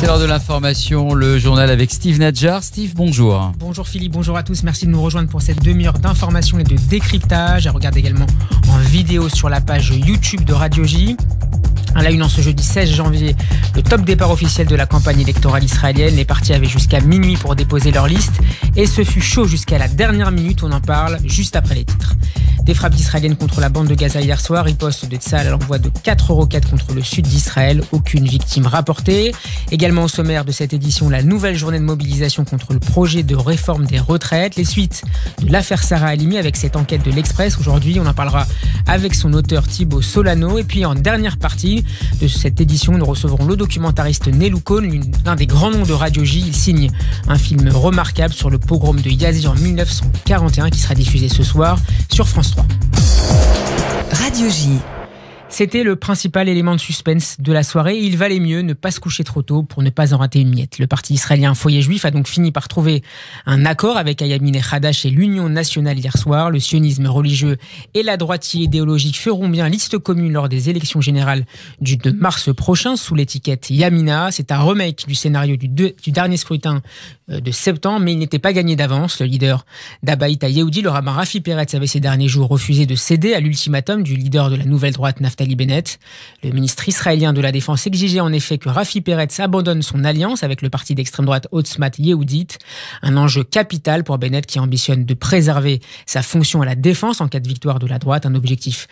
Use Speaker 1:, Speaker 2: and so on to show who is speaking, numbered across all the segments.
Speaker 1: C'est l'heure de l'information, le journal avec Steve Nadjar. Steve, bonjour.
Speaker 2: Bonjour Philippe, bonjour à tous. Merci de nous rejoindre pour cette demi-heure d'information et de décryptage. À également en vidéo sur la page YouTube de Radio J. À la une en ce jeudi 16 janvier, le top départ officiel de la campagne électorale israélienne. Les partis avaient jusqu'à minuit pour déposer leur liste et ce fut chaud jusqu'à la dernière minute. On en parle juste après les titres. Des frappes israéliennes contre la bande de Gaza hier soir, riposte de Tzal à l'envoi de 4 roquettes contre le sud d'Israël, aucune victime rapportée. Également au sommaire de cette édition, la nouvelle journée de mobilisation contre le projet de réforme des retraites, les suites de l'affaire Sarah Halimi avec cette enquête de l'Express. Aujourd'hui, on en parlera avec son auteur Thibaut Solano. Et puis en dernière partie de cette édition, nous recevrons le documentariste Nelou Kohn, l'un des grands noms de Radio J. Il signe un film remarquable sur le pogrom de Yazid en 1941 qui sera diffusé ce soir sur France 3. Radio J. C'était le principal élément de suspense de la soirée. Il valait mieux ne pas se coucher trop tôt pour ne pas en rater une miette. Le parti israélien Foyer Juif a donc fini par trouver un accord avec Ayamin Hadash et l'Union nationale hier soir. Le sionisme religieux et la droitier idéologique feront bien liste commune lors des élections générales du 2 mars prochain sous l'étiquette Yamina. C'est un remake du scénario du, dernier scrutin de septembre, mais il n'était pas gagné d'avance. Le leader d'Abaïta Yehoudi, le rabbin Rafi Peretz, avait ces derniers jours refusé de céder à l'ultimatum du leader de la nouvelle droite Naftali Bennett. Le ministre israélien de la Défense exigeait en effet que Rafi Peretz abandonne son alliance avec le parti d'extrême droite Otzmat Yehudit, un enjeu capital pour Bennett qui ambitionne de préserver sa fonction à la défense en cas de victoire de la droite, un objectif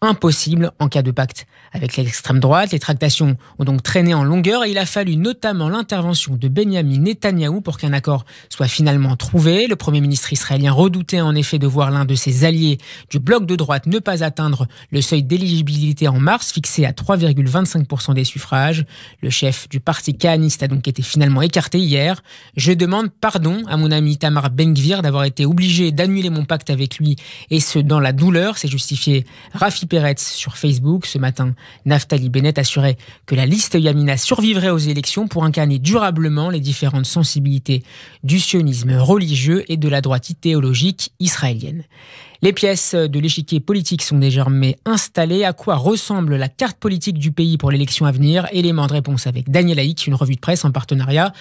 Speaker 2: impossible en cas de pacte avec l'extrême droite. Les tractations ont donc traîné en longueur et il a fallu notamment l'intervention de Benjamin Netanyahou pour qu'un accord soit finalement trouvé. Le Premier ministre israélien redoutait en effet de voir l'un de ses alliés du bloc de droite ne pas atteindre le seuil d'éligibilité en mars fixé à 3,25% des suffrages. Le chef du parti kahaniste a donc été finalement écarté hier. Je demande pardon à mon ami Tamar Ben-Gvir d'avoir été obligé d'annuler mon pacte avec lui et ce dans la douleur, s'est justifié Rafi Peretz sur Facebook ce matin. Naftali Bennett assurait que la liste Yamina survivrait aux élections pour incarner durablement les différentes sensibilités du sionisme religieux et de la droite idéologique israélienne. Les pièces de l'échiquier politique sont désormais installées. À quoi ressemble la carte politique du pays pour l'élection à venir? Élément de réponse avec Daniel Haïk, une revue de presse en partenariat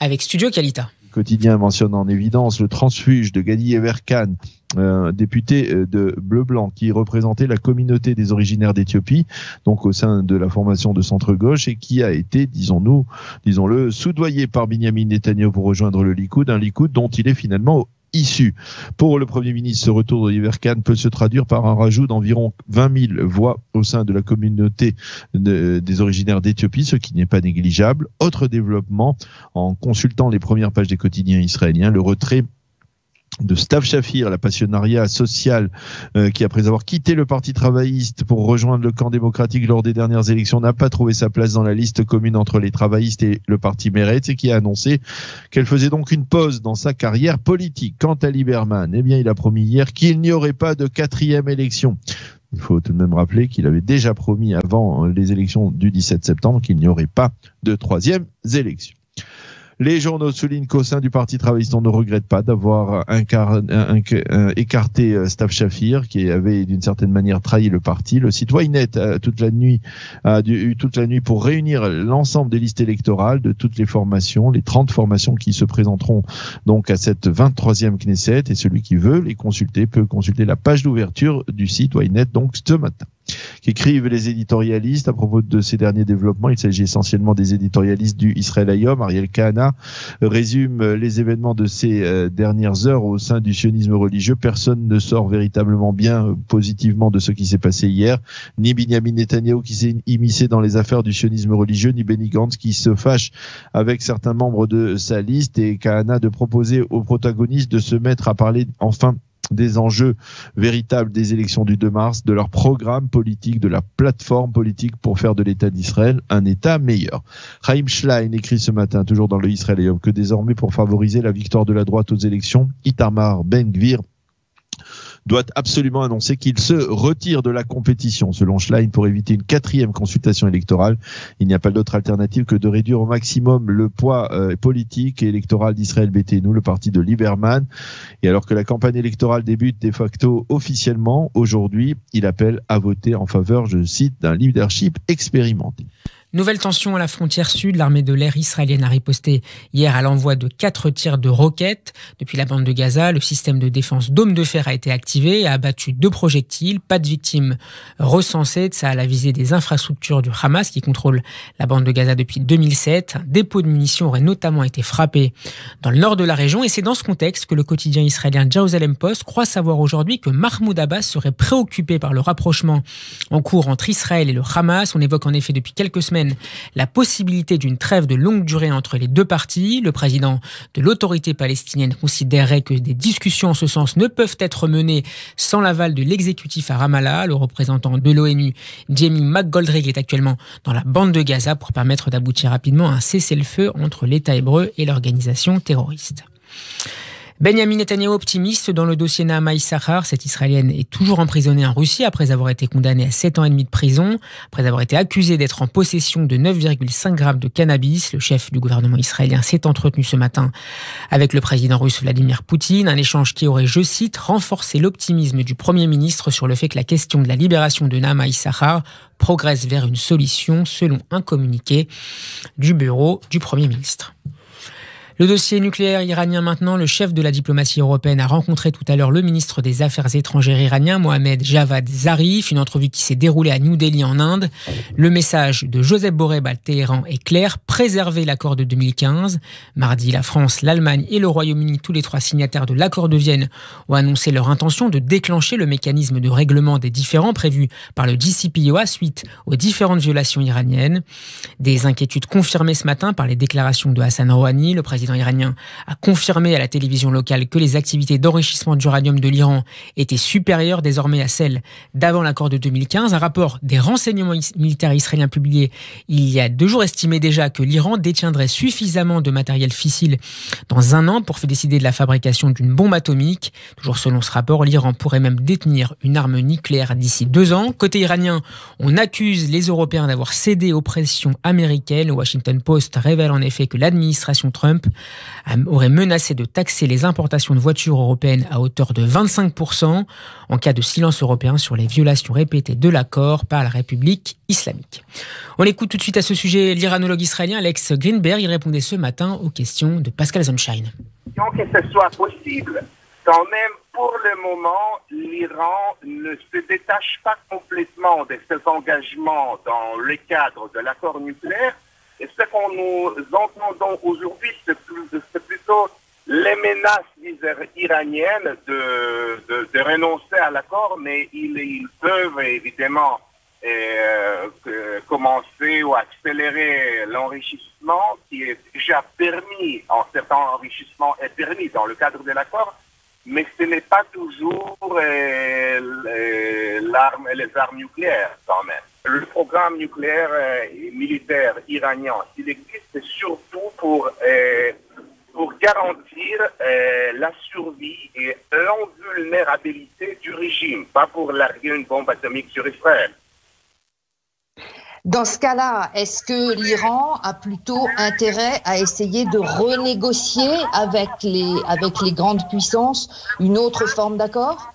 Speaker 2: avec Studio Qualita
Speaker 3: quotidien mentionne en évidence le transfuge de Gadi Everkan, euh, député euh, de Bleu-Blanc, qui représentait la communauté des originaires d'Éthiopie, donc au sein de la formation de centre-gauche, et qui a été, disons-nous, disons-le, soudoyé par Benjamin Netanyahu pour rejoindre le Likoud, un Likoud dont il est finalement issu. Pour le Premier ministre, ce retour de Khan peut se traduire par un rajout d'environ 20 000 voix au sein de la communauté des originaires d'Éthiopie, ce qui n'est pas négligeable. Autre développement, en consultant les premières pages des quotidiens israéliens, le retrait de Stav Shafir, la passionnariat social, euh, qui après avoir quitté le Parti travailliste pour rejoindre le camp démocratique lors des dernières élections, n'a pas trouvé sa place dans la liste commune entre les travaillistes et le Parti Meretz et qui a annoncé qu'elle faisait donc une pause dans sa carrière politique. Quant à Lieberman, eh bien, il a promis hier qu'il n'y aurait pas de quatrième élection. Il faut tout de même rappeler qu'il avait déjà promis avant les élections du 17 septembre qu'il n'y aurait pas de troisième élection. Les journaux soulignent qu'au sein du Parti travailliste, on ne regrette pas d'avoir écarté euh, Staff Shafir, qui avait d'une certaine manière trahi le parti. Le site Ynet a toute la nuit a eu toute la nuit pour réunir l'ensemble des listes électorales de toutes les formations, les 30 formations qui se présenteront donc à cette 23e Knesset. Et celui qui veut les consulter peut consulter la page d'ouverture du site Ynet donc ce matin qu'écrivent les éditorialistes à propos de ces derniers développements. Il s'agit essentiellement des éditorialistes du Israël Ayom. Ariel Kahana résume les événements de ces euh, dernières heures au sein du sionisme religieux. Personne ne sort véritablement bien euh, positivement de ce qui s'est passé hier. Ni Benjamin Netanyahu qui s'est immiscé dans les affaires du sionisme religieux, ni Benny Gantz qui se fâche avec certains membres de sa liste et Kahana de proposer aux protagonistes de se mettre à parler enfin des enjeux véritables des élections du 2 mars, de leur programme politique, de la plateforme politique pour faire de l'État d'Israël un État meilleur. Chaim Schlein écrit ce matin, toujours dans le Israël, que désormais pour favoriser la victoire de la droite aux élections, Itamar Ben-Gvir doit absolument annoncer qu'il se retire de la compétition. Selon Schlein, pour éviter une quatrième consultation électorale, il n'y a pas d'autre alternative que de réduire au maximum le poids euh, politique et électoral d'Israël BTNU, le parti de Lieberman. Et alors que la campagne électorale débute de facto officiellement aujourd'hui, il appelle à voter en faveur, je cite, d'un leadership expérimenté.
Speaker 2: Nouvelle tension à la frontière sud. L'armée de l'air israélienne a riposté hier à l'envoi de quatre tirs de roquettes. Depuis la bande de Gaza, le système de défense Dôme de fer a été activé et a abattu deux projectiles. Pas de victimes recensées. Ça a la visée des infrastructures du Hamas qui contrôle la bande de Gaza depuis 2007. Un dépôt de munitions aurait notamment été frappé dans le nord de la région et c'est dans ce contexte que le quotidien israélien Jerusalem Post croit savoir aujourd'hui que Mahmoud Abbas serait préoccupé par le rapprochement en cours entre Israël et le Hamas. On évoque en effet depuis quelques semaines la possibilité d'une trêve de longue durée entre les deux parties. Le président de l'autorité palestinienne considérait que des discussions en ce sens ne peuvent être menées sans l'aval de l'exécutif à Ramallah. Le représentant de l'ONU, Jamie McGoldrick, est actuellement dans la bande de Gaza pour permettre d'aboutir rapidement à un cessez-le-feu entre l'État hébreu et l'organisation terroriste. Benjamin Netanyahu optimiste dans le dossier Naama Issachar. Cette Israélienne est toujours emprisonnée en Russie après avoir été condamnée à 7 ans et demi de prison, après avoir été accusée d'être en possession de 9,5 grammes de cannabis. Le chef du gouvernement israélien s'est entretenu ce matin avec le président russe Vladimir Poutine, un échange qui aurait, je cite, renforcé l'optimisme du Premier ministre sur le fait que la question de la libération de Naama Issachar progresse vers une solution selon un communiqué du bureau du Premier ministre. Le dossier nucléaire iranien maintenant, le chef de la diplomatie européenne a rencontré tout à l'heure le ministre des Affaires étrangères iranien, Mohamed Javad Zarif, une entrevue qui s'est déroulée à New Delhi en Inde. Le message de Joseph Borrell à Téhéran est clair, préserver l'accord de 2015. Mardi, la France, l'Allemagne et le Royaume-Uni, tous les trois signataires de l'accord de Vienne, ont annoncé leur intention de déclencher le mécanisme de règlement des différends prévus par le DCPOA suite aux différentes violations iraniennes. Des inquiétudes confirmées ce matin par les déclarations de Hassan Rouhani, le président iranien a confirmé à la télévision locale que les activités d'enrichissement d'uranium de l'Iran étaient supérieures désormais à celles d'avant l'accord de 2015. Un rapport des renseignements militaires israéliens publié il y a deux jours estimait déjà que l'Iran détiendrait suffisamment de matériel fissile dans un an pour décider de la fabrication d'une bombe atomique. Toujours selon ce rapport, l'Iran pourrait même détenir une arme nucléaire d'ici deux ans. Côté iranien, on accuse les Européens d'avoir cédé aux pressions américaines. Le Washington Post révèle en effet que l'administration Trump aurait menacé de taxer les importations de voitures européennes à hauteur de 25% en cas de silence européen sur les violations répétées de l'accord par la République islamique. On écoute tout de suite à ce sujet l'iranologue israélien Alex Greenberg. Il répondait ce matin aux questions de Pascal Zonshine.
Speaker 4: Que ce soit possible, quand même pour le moment, l'Iran ne se détache pas complètement de ses engagements dans le cadre de l'accord nucléaire et ce qu'on nous entendons aujourd'hui, c'est plutôt les menaces iraniennes de, renoncer à l'accord, mais ils, peuvent évidemment euh, commencer ou accélérer l'enrichissement qui est déjà permis, en certain enrichissement est permis dans le cadre de l'accord, mais ce n'est pas toujours euh, l'arme, les armes nucléaires quand même. Le programme nucléaire euh, militaire iranien, s'il existe, surtout pour, euh, pour garantir euh, la survie et l'invulnérabilité du régime, pas pour larguer une bombe atomique sur Israël.
Speaker 5: Dans ce cas-là, est-ce que l'Iran a plutôt intérêt à essayer de renégocier avec les, avec les grandes puissances une autre forme d'accord?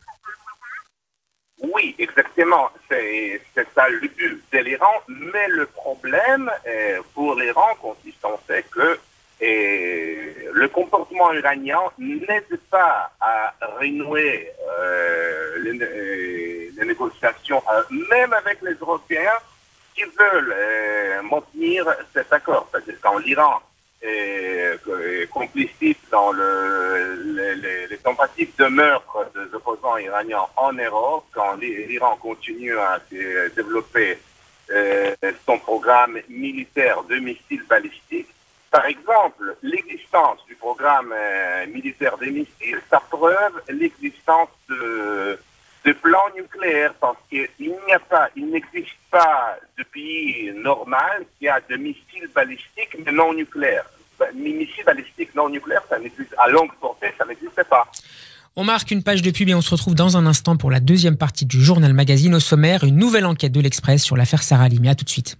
Speaker 4: Oui, exactement. C'est ça le but de l'Iran. Mais le problème euh, pour l'Iran consiste en fait que euh, le comportement iranien n'aide pas à renouer euh, les, négociations, même avec les Européens qui veulent maintenir cet accord. Que quand l'Iran est complicite dans le, les, tentatives de meurtre des opposants iraniens en Europe, quand l'Iran continue à développer euh, son programme militaire de missiles balistiques. Par exemple, l'existence du programme euh, militaire des missiles, ça preuve l'existence de, de plans nucléaires parce qu'il n'y a pas, il n'existe pas de pays normal qui a de missiles balistiques mais non nucléaires. Bah, missiles balistiques non nucléaires, ça n'existe à longue portée, ça n'existe pas.
Speaker 2: On marque une page de pub et on se retrouve dans un instant pour la deuxième partie du journal magazine. Au sommaire, une nouvelle enquête de l'Express sur l'affaire Sarah Limi. tout de suite.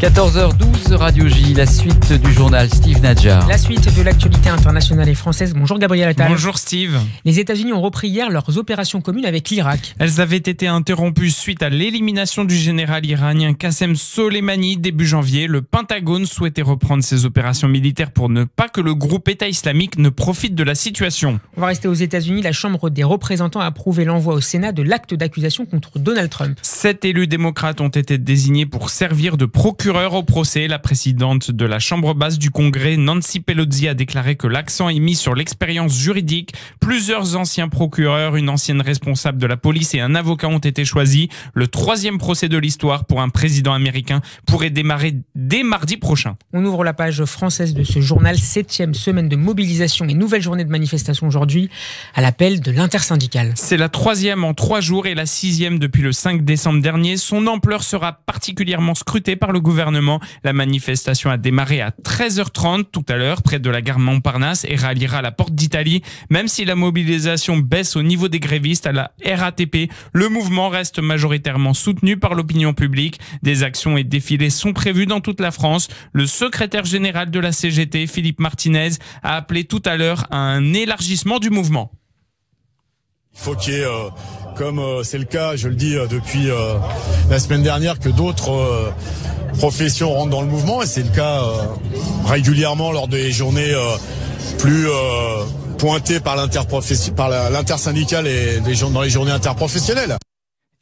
Speaker 1: 14h12, Radio J, la suite du journal Steve Nadjar.
Speaker 2: La suite de l'actualité internationale et française. Bonjour Gabriel Attal.
Speaker 6: Bonjour Steve.
Speaker 2: Les États-Unis ont repris hier leurs opérations communes avec l'Irak.
Speaker 6: Elles avaient été interrompues suite à l'élimination du général iranien Qassem Soleimani début janvier. Le Pentagone souhaitait reprendre ses opérations militaires pour ne pas que le groupe État islamique ne profite de la situation.
Speaker 2: On va rester aux États-Unis. La Chambre des représentants a approuvé l'envoi au Sénat de l'acte d'accusation contre Donald Trump.
Speaker 6: Sept élus démocrates ont été désignés pour servir de procureur au procès. La présidente de la Chambre basse du Congrès, Nancy Pelosi, a déclaré que l'accent est mis sur l'expérience juridique. Plusieurs anciens procureurs, une ancienne responsable de la police et un avocat ont été choisis. Le troisième procès de l'histoire pour un président américain pourrait démarrer dès mardi prochain.
Speaker 2: On ouvre la page française de ce journal, septième semaine de mobilisation et nouvelle journée de manifestation aujourd'hui à l'appel de l'intersyndicale.
Speaker 6: C'est la troisième en trois jours et la sixième depuis le 5 décembre dernier. Son ampleur sera particulièrement scrutée par le gouvernement la manifestation a démarré à 13h30 tout à l'heure près de la gare Montparnasse et ralliera la porte d'Italie. Même si la mobilisation baisse au niveau des grévistes à la RATP, le mouvement reste majoritairement soutenu par l'opinion publique. Des actions et défilés sont prévus dans toute la France. Le secrétaire général de la CGT, Philippe Martinez, a appelé tout à l'heure à un élargissement du mouvement.
Speaker 7: Il faut qu'il y ait, euh, comme euh, c'est le cas, je le dis euh, depuis la semaine dernière, que d'autres professions rentrent dans le mouvement et c'est le cas régulièrement lors des journées plus pointées par l'intersyndicale et dans les journées interprofessionnelles.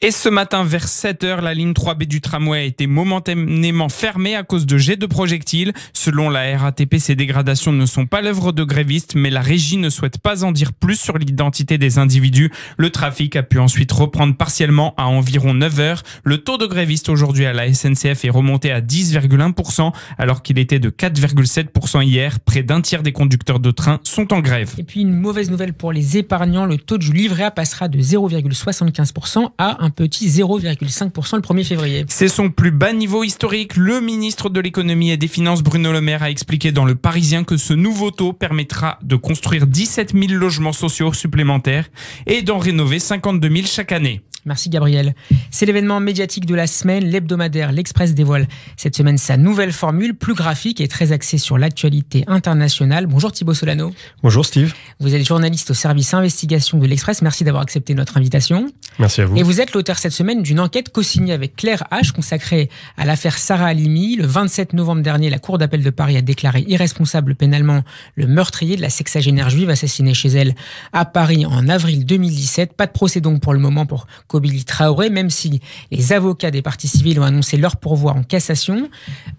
Speaker 6: Et ce matin, vers 7h, la ligne 3B du tramway a été momentanément fermée à cause de jets de projectiles. Selon la RATP, ces dégradations ne sont pas l'œuvre de grévistes, mais la régie ne souhaite pas en dire plus sur l'identité des individus. Le trafic a pu ensuite reprendre partiellement à environ 9h. Le taux de grévistes aujourd'hui à la SNCF est remonté à 10,1% alors qu'il était de 4,7% hier. Près d'un tiers des conducteurs de train sont en grève.
Speaker 2: Et puis une mauvaise nouvelle pour les épargnants, le taux du livret A passera de 0,75% à un petit 0,5% le 1er février.
Speaker 6: C'est son plus bas niveau historique. Le ministre de l'économie et des finances Bruno Le Maire a expliqué dans Le Parisien que ce nouveau taux permettra de construire 17 000 logements sociaux supplémentaires et d'en rénover 52 000 chaque année.
Speaker 2: Merci Gabriel. C'est l'événement médiatique de la semaine, l'hebdomadaire L'Express dévoile cette semaine sa nouvelle formule, plus graphique et très axée sur l'actualité internationale. Bonjour Thibaut Solano.
Speaker 8: Bonjour Steve.
Speaker 2: Vous êtes journaliste au service investigation de l'Express. Merci d'avoir accepté notre invitation.
Speaker 8: Merci à vous.
Speaker 2: Et vous êtes l'auteur cette semaine d'une enquête co-signée avec Claire H consacrée à l'affaire Sarah Halimi. Le 27 novembre dernier, la Cour d'appel de Paris a déclaré irresponsable pénalement le meurtrier de la sexagénaire juive assassinée chez elle à Paris en avril 2017. Pas de procès donc pour le moment pour Billy Traoré, même si les avocats des partis civils ont annoncé leur pourvoi en cassation.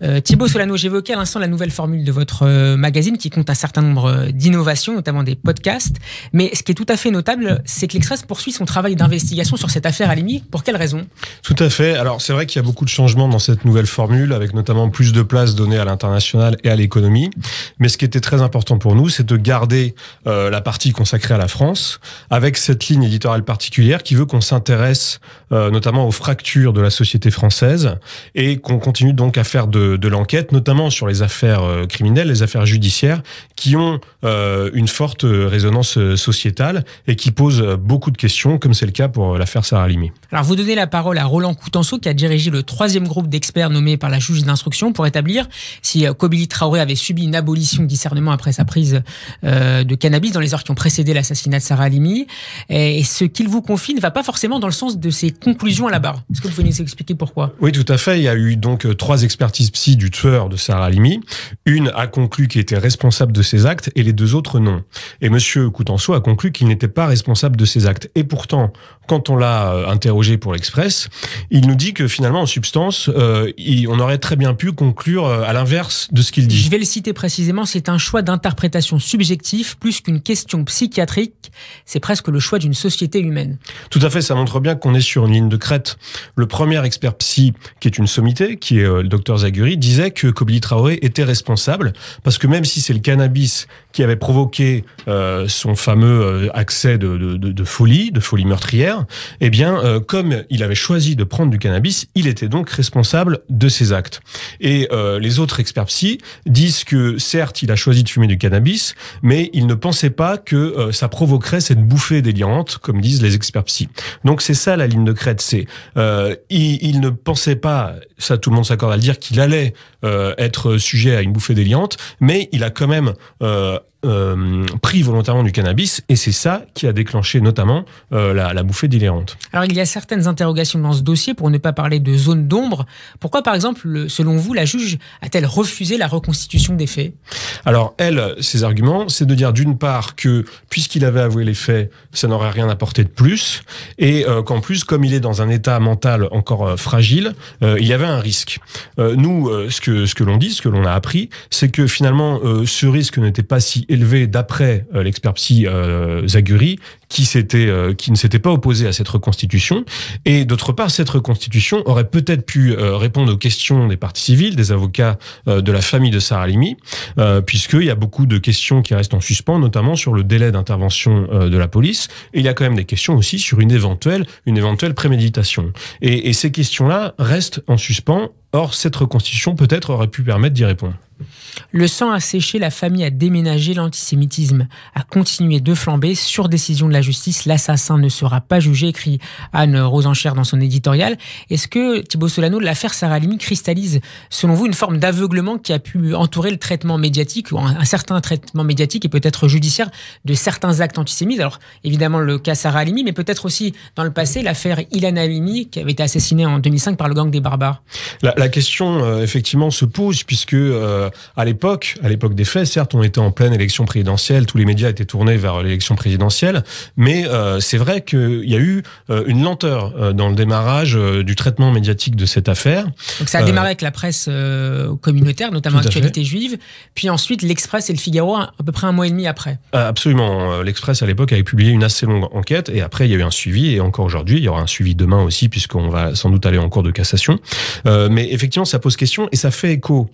Speaker 2: Euh, Thibaut Solano, j'évoquais à l'instant la nouvelle formule de votre euh, magazine qui compte un certain nombre euh, d'innovations, notamment des podcasts. Mais ce qui est tout à fait notable, c'est que l'Express poursuit son travail d'investigation sur cette affaire Alimi. Pour quelle raison?
Speaker 8: Tout à fait. Alors c'est vrai qu'il y a beaucoup de changements dans cette nouvelle formule, avec notamment plus de place donnée à l'international et à l'économie. Mais ce qui était très important pour nous, c'est de garder la partie consacrée à la France, avec cette ligne éditoriale particulière qui veut qu'on s'intéresse euh, notamment aux fractures de la société française et qu'on continue donc à faire de, l'enquête, notamment sur les affaires euh, criminelles, les affaires judiciaires, qui ont euh, une forte résonance sociétale et qui posent beaucoup de questions, comme c'est le cas pour l'affaire Sarah Limi.
Speaker 2: Alors vous donnez la parole à Roland Coutenceau, qui a dirigé le troisième groupe d'experts nommé par la juge d'instruction pour établir si Kobili Traoré avait subi une abolition de discernement après sa prise de cannabis dans les heures qui ont précédé l'assassinat de Sarah Halimi. Et ce qu'il vous confie ne va pas forcément dans le sens de ses conclusions à la barre. Est-ce que vous pouvez nous expliquer pourquoi?
Speaker 8: Oui, tout à fait. Il y a eu donc euh, trois expertises psy du tueur de Sarah Halimi. Une a conclu qu'il était responsable de ses actes et les deux autres non. Et Monsieur Coutenceau a conclu qu'il n'était pas responsable de ses actes. Et pourtant, quand on l'a euh, interrogé pour l'Express, il nous dit que finalement, en substance, euh, on aurait très bien pu conclure à l'inverse de ce qu'il dit.
Speaker 2: Je vais le citer précisément, c'est un choix d'interprétation subjectif plus qu'une question psychiatrique. C'est presque le choix d'une société humaine.
Speaker 8: Tout à fait, ça montre bien qu'on est sur une ligne de crête. Le premier expert psy, qui est une sommité, qui est euh, le docteur Zaguri, disait que Kobili Traoré était responsable parce que même si c'est le cannabis qui avait provoqué euh, son fameux euh, accès de, folie, de folie meurtrière, eh bien, euh, comme il avait choisi de prendre du cannabis, il était donc responsable de ses actes. Et euh, les autres experts psy disent que certes, il a choisi de fumer du cannabis, mais il ne pensait pas que euh, ça provoquerait cette bouffée délirante, comme disent les experts psy. Donc c'est ça la ligne de crête, c'est euh, il, il, ne pensait pas, ça tout le monde s'accorde à le dire, qu'il allait être sujet à une bouffée délirante, mais il a quand même euh, pris volontairement du cannabis et c'est ça qui a déclenché notamment euh, la, la, bouffée délirante.
Speaker 2: Alors il y a certaines interrogations dans ce dossier pour ne pas parler de zone d'ombre. Pourquoi par exemple, selon vous, la juge a-t-elle refusé la reconstitution des faits?
Speaker 8: Alors elle, ses arguments, c'est de dire d'une part que puisqu'il avait avoué les faits, ça n'aurait rien apporté de plus et euh, qu'en plus, comme il est dans un état mental encore fragile, il y avait un risque. nous, ce que, ce que l'on dit, ce que l'on a appris, c'est que finalement, ce risque n'était pas si élevé d'après euh, l'expert psy euh, Zaguri, euh, qui ne s'était pas opposé à cette reconstitution. Et d'autre part, cette reconstitution aurait peut-être pu euh, répondre aux questions des parties civiles, des avocats euh, de la famille de Sarah Limi, puisqu'il y a beaucoup de questions qui restent en suspens, notamment sur le délai d'intervention de la police. Et il y a quand même des questions aussi sur une éventuelle, une éventuelle préméditation. Et, et ces questions-là restent en suspens. Or, cette reconstitution peut-être aurait pu permettre d'y répondre.
Speaker 2: Le sang a séché, la famille a déménagé, l'antisémitisme a continué de flamber. Sur décision de la justice, l'assassin ne sera pas jugé, écrit Anne Rosencher dans son éditorial. Est-ce que Thibault Solano, l'affaire Sarah Limi cristallise, selon vous, une forme d'aveuglement qui a pu entourer le traitement médiatique, ou un, certain traitement médiatique et peut-être judiciaire de certains actes antisémites? Alors, évidemment, le cas Sarah Limi, mais peut-être aussi dans le passé l'affaire Ilan Halimi, qui avait été assassinée en 2005 par le gang des barbares.
Speaker 8: La, la question, euh, effectivement, se pose, puisque euh, à l'époque, à l'époque des faits, certes, on était en pleine élection présidentielle, tous les médias étaient tournés vers l'élection présidentielle, mais euh, c'est vrai qu'il y a eu euh, une lenteur euh, dans le démarrage euh, du traitement médiatique de cette affaire.
Speaker 2: Donc ça a démarré avec la presse euh, communautaire, notamment Actualité Juive, puis ensuite l'Express et le Figaro à peu près un mois et demi après.
Speaker 8: Absolument. L'Express à l'époque avait publié une assez longue enquête et après il y a eu un suivi et encore aujourd'hui il y aura un suivi demain aussi puisqu'on va sans doute aller en cours de cassation. Euh, mais effectivement ça pose question et ça fait écho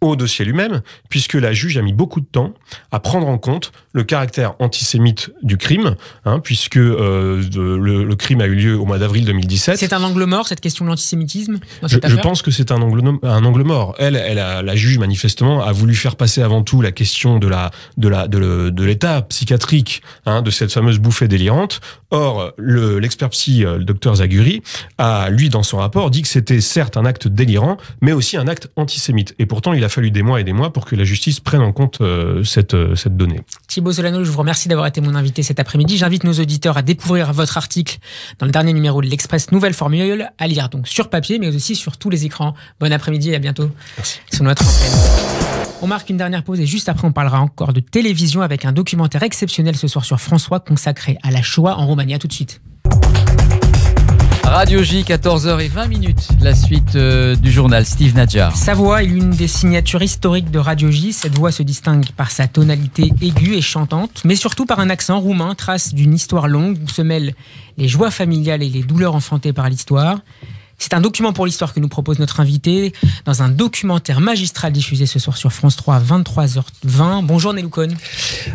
Speaker 8: au dossier lui-même, puisque la juge a mis beaucoup de temps à prendre en compte le caractère antisémite du crime, hein, puisque euh, le, le, crime a eu lieu au mois d'avril 2017.
Speaker 2: C'est un angle mort, cette question de l'antisémitisme
Speaker 8: je, je, pense que c'est un angle, un angle mort. Elle, elle a, la juge, manifestement, a voulu faire passer avant tout la question de la de la de l'état psychiatrique hein, de cette fameuse bouffée délirante. Or, l'expert le, psy, le docteur Zaguri, a, lui, dans son rapport, dit que c'était certes un acte délirant, mais aussi un acte antisémite. Et pourtant, il a fallu des mois et des mois pour que la justice prenne en compte euh, cette, euh, cette donnée.
Speaker 2: Thibaut Solano, je vous remercie d'avoir été mon invité cet après-midi. J'invite nos auditeurs à découvrir votre article dans le dernier numéro de l'Express Nouvelle Formule, à lire donc sur papier, mais aussi sur tous les écrans. Bon après-midi et à bientôt
Speaker 8: Merci.
Speaker 2: sur notre antenne. On marque une dernière pause et juste après on parlera encore de télévision avec un documentaire exceptionnel ce soir sur François consacré à la Shoah en Roumanie. À tout de suite.
Speaker 1: Radio J, 14h20 minutes. La suite euh, du journal Steve Nadjar.
Speaker 2: Sa voix est l'une des signatures historiques de Radio J. Cette voix se distingue par sa tonalité aiguë et chantante, mais surtout par un accent roumain, trace d'une histoire longue où se mêlent les joies familiales et les douleurs enfantées par l'histoire. C'est un document pour l'histoire que nous propose notre invité dans un documentaire magistral diffusé ce soir sur France 3 à 23h20. Bonjour Nelou Cohn.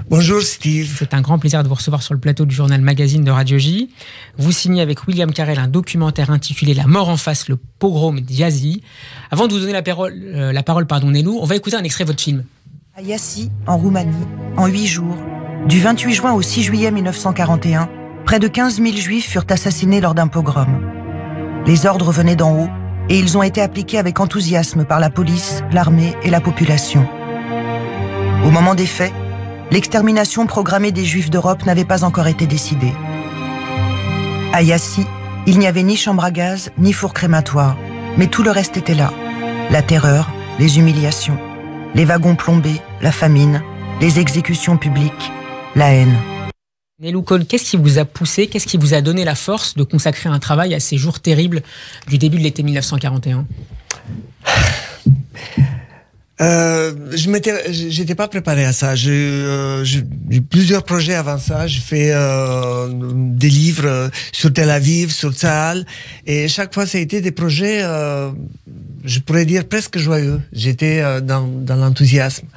Speaker 9: Bonjour Steve.
Speaker 2: C'est un grand plaisir de vous recevoir sur le plateau du journal Magazine de Radio J. Vous signez avec William Carrel un documentaire intitulé La mort en face, le pogrom d'Yazi. Avant de vous donner la parole, euh, la parole pardon, Nelou, on va écouter un extrait de votre film.
Speaker 9: À Yassi, en Roumanie, en huit jours, du 28 juin au 6 juillet 1941, près de 15 000 juifs furent assassinés lors d'un pogrom. Les ordres venaient d'en haut et ils ont été appliqués avec enthousiasme par la police, l'armée et la population. Au moment des faits, l'extermination programmée des Juifs d'Europe n'avait pas encore été décidée. À Yassi, il n'y avait ni chambre à gaz, ni four crématoire, mais tout le reste était là. La terreur, les humiliations, les wagons plombés, la famine, les exécutions publiques, la haine.
Speaker 2: Nelou qu'est-ce qui vous a poussé, qu'est-ce qui vous a donné la force de consacrer un travail à ces jours terribles du début de l'été 1941
Speaker 9: euh, je j'étais pas préparé à ça. J'ai euh, eu plusieurs projets avant ça. J'ai fait euh, des livres sur Tel Aviv, sur Tzahal, et chaque fois ça a été des projets
Speaker 10: je pourrais dire presque joyeux. J'étais dans l'enthousiasme.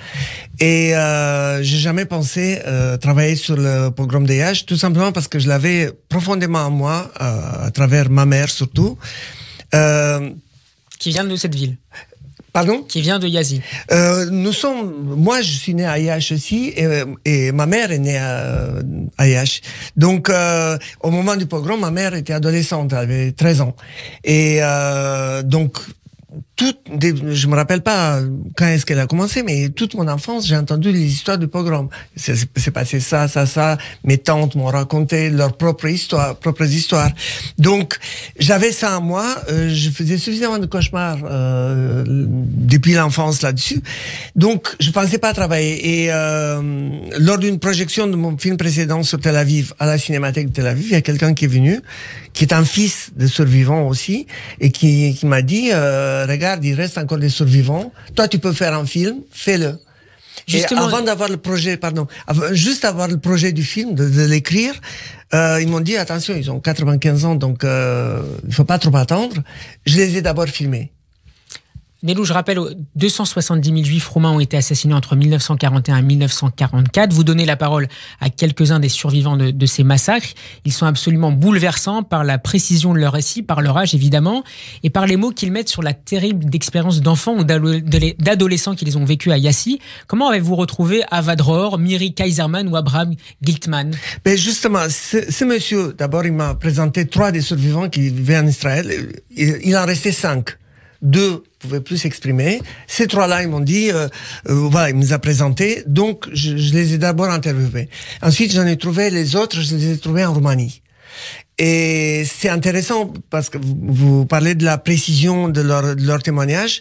Speaker 10: Et euh, j'ai jamais pensé euh, travailler sur le programme DH, tout simplement parce que je l'avais profondément en moi, euh, à travers ma mère surtout. Euh,
Speaker 2: Qui vient de cette ville
Speaker 10: Pardon?
Speaker 2: Qui vient de Yazi.
Speaker 10: Euh, nous sommes, moi je suis né à Yash aussi et, et ma mère est née à, à Yash. Donc euh, au moment du pogrom, ma mère était adolescente, elle avait 13 ans. Et euh, donc toute, des, je me rappelle pas quand est-ce qu'elle a commencé, mais toute mon enfance, j'ai entendu les histoires du pogrom. C'est passé ça, ça, ça. Mes tantes m'ont raconté leurs propres histoires, propres histoires. Donc, j'avais ça en moi. euh, je faisais suffisamment de cauchemars euh, depuis l'enfance là-dessus. Donc, je pensais pas travailler. Et euh, lors d'une projection de mon film précédent sur Tel Aviv, à la Cinémathèque de Tel Aviv, il y a quelqu'un qui est venu, qui est un fils de survivant aussi, et qui, qui m'a dit, euh, regarde, il reste encore des survivants. Toi, tu peux faire un film, fais-le.
Speaker 2: Justement-
Speaker 10: Et avant d'avoir le projet, pardon, avant- juste avoir le projet du film, de, de l'écrire, euh, ils m'ont dit attention, ils ont 95 ans, donc euh, il faut pas trop attendre. Je les ai d'abord filmés.
Speaker 2: Nelou, je rappelle, 270 000 juifs romains ont été assassinés entre 1941 et 1944. Vous donnez la parole à quelques-uns des survivants de, ces massacres. Ils sont absolument bouleversants par la précision de leur récit, par leur âge évidemment, et par les mots qu'ils mettent sur la terrible expérience d'enfants ou d'ado- d'adolescents qu'ils ont vécu à Yassi. Comment avez-vous retrouvé Avadror, Miri Kaiserman ou Abraham Giltman
Speaker 10: Mais justement, ce, monsieur, d'abord, il m'a présenté trois des survivants qui vivaient en Israël. Il en restait cinq. Deux pouvaient plus s'exprimer. Ces trois-là, ils m'ont dit, euh, euh, voilà, il nous a présenté. Donc, je, je les ai d'abord interviewés. Ensuite, j'en ai trouvé les autres, je les ai trouvés en Roumanie. Et c'est intéressant parce que vous, parlez de la précision de leur, de leur témoignage.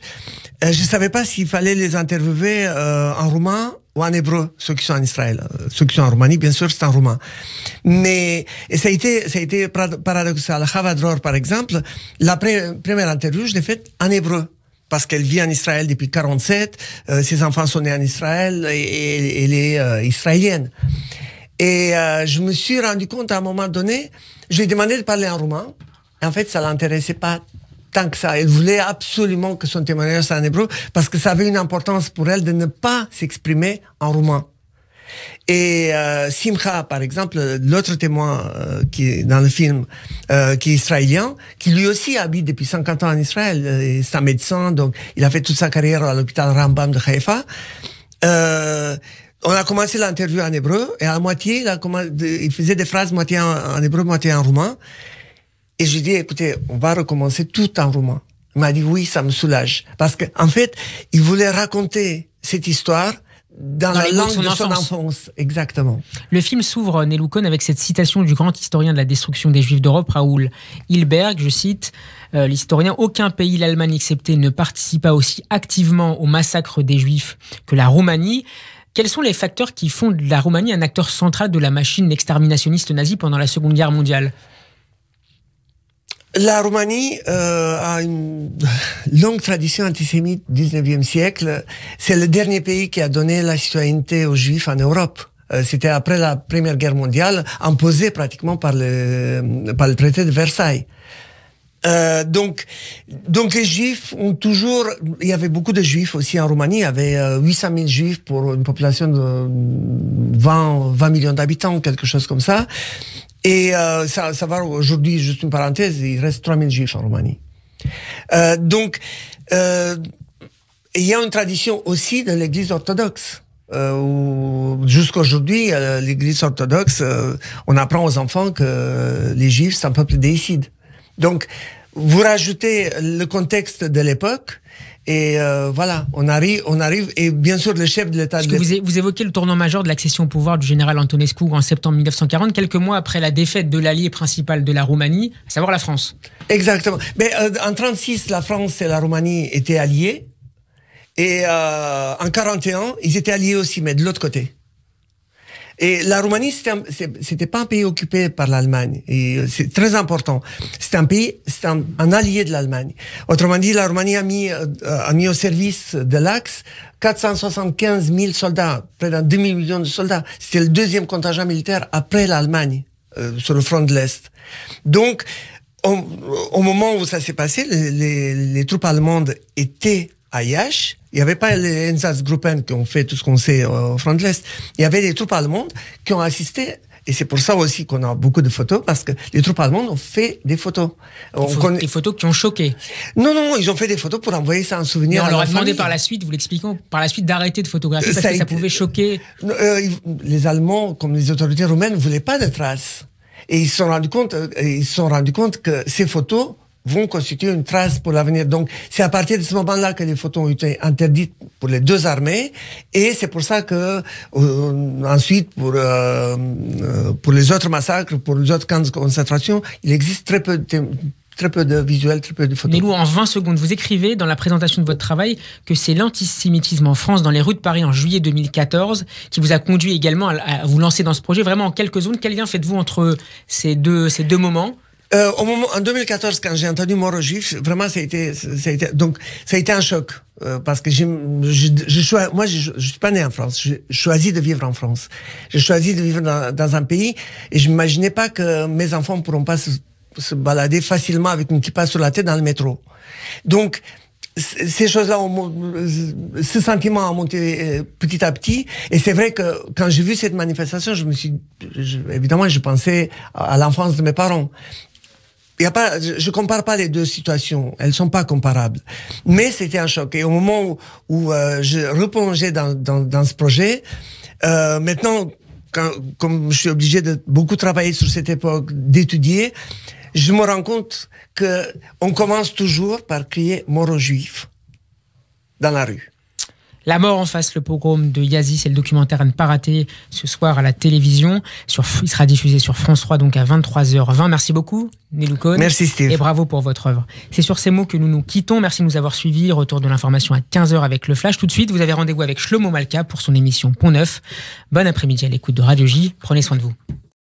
Speaker 10: Euh, je savais pas s'il fallait les interviewer euh, en roumain ou en hébreu, ceux qui sont en Israël. Euh, Ceux qui sont en Roumanie, bien sûr, c'est en roumain. Mais ça a été, ça a été paradoxal. Havadror, par exemple, la pre- première interview, je l'ai faite en hébreu parce qu'elle vit en Israël depuis 47, euh, ses enfants sont nés en Israël et, elle est euh, israélienne. Et je me suis rendu compte à un moment donné, je lui ai demandé de parler en roumain. Et en fait, ça l'intéressait pas tant que ça. Elle voulait absolument que son témoignage soit en hébreu parce que ça avait une importance pour elle de ne pas s'exprimer en roumain. Et euh, Simcha, par exemple, l'autre témoin euh, qui est dans le film, euh, qui est israélien, qui lui aussi habite depuis 50 ans en Israël, c'est un médecin, donc il a fait toute sa carrière à l'hôpital Rambam de Haïfa. On a commencé l'interview en hébreu et à moitié, il, faisait des phrases moitié en hébreu, moitié en roumain. Et je lui ai dit, écoutez, on va recommencer tout en roumain. Il m'a dit, oui, ça me soulage. Parce que, en fait, il voulait raconter cette histoire dans,
Speaker 2: Dans
Speaker 10: la langue
Speaker 2: son
Speaker 10: de son
Speaker 2: enfance.
Speaker 10: enfance. Exactement.
Speaker 2: Le film s'ouvre, Nelou Cohn, avec cette citation du grand historien de la destruction des Juifs d'Europe, Raoul Hilberg. Je cite euh, l'historien Aucun pays, l'Allemagne exceptée, ne participa aussi activement au massacre des Juifs que la Roumanie. Quels sont les facteurs qui font de la Roumanie un acteur central de la machine exterminationniste nazie pendant la Seconde Guerre mondiale?
Speaker 10: La Roumanie euh, a une longue tradition antisémite du 19e siècle. C'est le dernier pays qui a donné la citoyenneté aux Juifs en Europe. Euh, C'était après la Première Guerre mondiale, imposé pratiquement par le, par le traité de Versailles. Euh, donc, donc les Juifs ont toujours. Il y avait beaucoup de Juifs aussi en Roumanie. Il y avait euh, 800 000 Juifs pour une population de 20, 20 millions d'habitants, quelque chose comme ça. Et euh, ça, ça va aujourd'hui, juste une parenthèse, il reste 3 000 Juifs en Roumanie. Euh, donc, euh, il y a une tradition aussi de l'Église orthodoxe. Euh, où jusqu'aujourd'hui, euh, l'Église orthodoxe, euh, on apprend aux enfants que les Juifs c'est un peuple déicide. Donc, vous rajoutez le contexte de l'époque et euh, voilà, on arrive, on arrive. Et bien sûr, le chef de l'État de
Speaker 2: vous, évoquez le tournant majeur de l'accession au pouvoir du général Antonescu en septembre 1940, quelques mois après la défaite de l'allié principal de la Roumanie, à savoir la France.
Speaker 10: Exactement. Mais euh, en 36, la France et la Roumanie étaient alliés. Et euh, en 41, ils étaient alliés aussi, mais de l'autre côté. Et la Roumanie, c'était pas un pays occupé par l'Allemagne. Euh, c'est très important. C'est un pays, c'est un, allié de l'Allemagne. Autrement dit, la Roumanie a mis, euh, a mis au service de l'Axe 475 000 soldats, près d'un demi-million de soldats. C'était le deuxième contingent militaire après l'Allemagne euh, sur le front de l'Est. Donc, au, moment où ça s'est passé, les, troupes allemandes étaient à Yash. Il n'y avait pas les Einsatzgruppen qui ont fait tout ce qu'on sait au front de l'Est. Il y avait les troupes allemandes qui ont assisté et c'est pour ça aussi qu'on a beaucoup de photos, parce que les troupes allemandes ont fait des photos.
Speaker 2: Des, photos qui ont choqué.
Speaker 10: Non, non, ils ont fait des photos pour envoyer ça en souvenir.
Speaker 2: On
Speaker 10: leur
Speaker 2: a demandé par la suite, vous l'expliquons, par la suite d'arrêter de photographier parce que ça pouvait choquer.
Speaker 10: Euh, les Allemands, comme les autorités roumaines, ne voulaient pas de traces. Et ils se sont rendus compte, euh, ils se sont rendus compte que ces photos vont constituer une trace pour l'avenir. Donc, c'est à partir de ce moment-là que les photos ont été interdites pour les deux armées, et c'est pour ça que euh, ensuite, pour euh, euh, pour les autres massacres, pour les autres camps de concentration, il existe très peu de très peu de visuels, très peu de photos.
Speaker 2: Nélou, en 20 secondes, vous écrivez dans la présentation de votre travail que c'est l'antisémitisme en France, dans les rues de Paris en juillet 2014, qui vous a conduit également à, vous lancer dans ce projet. Vraiment, en quelques zones, quel lien faites-vous entre ces deux, ces deux moments?
Speaker 10: Euh, au moment, en 2014, quand j'ai entendu mort aux juifs, vraiment, ça a été, ça a été, donc, ça a été un choc. Euh, parce que je, je, je, moi, je, je suis pas né en France. Je, choisis de vivre en France. J'ai choisi de vivre dans, dans, un pays et je m'imaginais pas que mes enfants pourront pas se, se, balader facilement avec une kippa sur la tête dans le métro. Donc, ces choses-là, ce sentiment a monté euh, petit à petit. Et c'est vrai que quand j'ai vu cette manifestation, je me suis, évidemment, je pensais à l'enfance de mes parents y a pas, je, ne compare pas les deux situations, elles sont pas comparables. Mais c'était un choc. Et au moment où, où euh, je replongeais dans, dans, dans ce projet, euh, maintenant, quand, comme je suis obligé de beaucoup travailler sur cette époque, d'étudier, je me rends compte que on commence toujours par crier mort aux juifs dans la rue.
Speaker 2: La mort en face, le pogrom de Yazi, c'est le documentaire à ne pas rater ce soir à la télévision. Sur, il sera diffusé sur France 3 donc à 23h20. Merci beaucoup, Nelou
Speaker 10: Merci Steve.
Speaker 2: Et bravo pour votre œuvre. C'est sur ces mots que nous nous quittons. Merci de nous avoir suivis. Retour de l'information à 15h avec le Flash. Tout de suite, vous avez rendez-vous avec Shlomo Malka pour son émission Pont Neuf. Bon après-midi à l'écoute de Radio J. Prenez soin de vous.